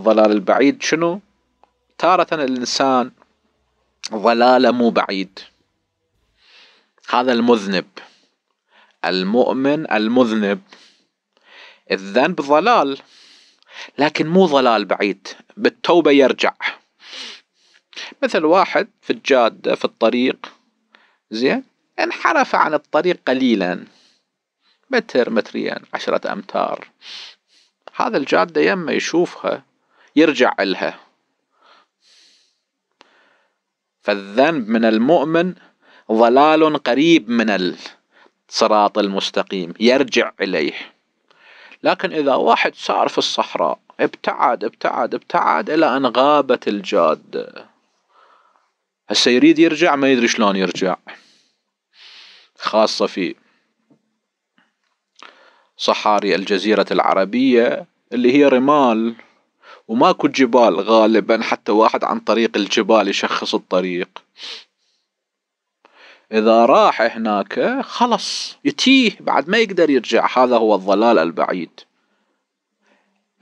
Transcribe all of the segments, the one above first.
الضلال البعيد. شنو؟ تارة الإنسان ضلاله مو بعيد. هذا المذنب. المؤمن المذنب. الذنب ضلال لكن مو ضلال بعيد. بالتوبة يرجع. مثل واحد في الجادة في الطريق. زين؟ انحرف عن الطريق قليلا. متر مترين عشرة أمتار. هذا الجادة يمه يشوفها. يرجع إلها. فالذنب من المؤمن ضلال قريب من الصراط المستقيم يرجع إليه. لكن إذا واحد سار في الصحراء ابتعد ابتعد ابتعد إلى أن غابت الجادة هسه يريد يرجع ما يدري شلون يرجع. خاصة في صحاري الجزيرة العربية اللي هي رمال. وماكو جبال غالبا حتى واحد عن طريق الجبال يشخص الطريق. إذا راح هناك خلص يتيه بعد ما يقدر يرجع. هذا هو الضلال البعيد.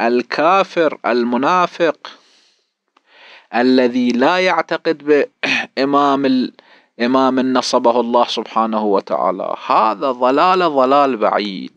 الكافر المنافق الذي لا يعتقد بإمام الإمام نصبه الله سبحانه وتعالى. هذا ضلال ضلال بعيد.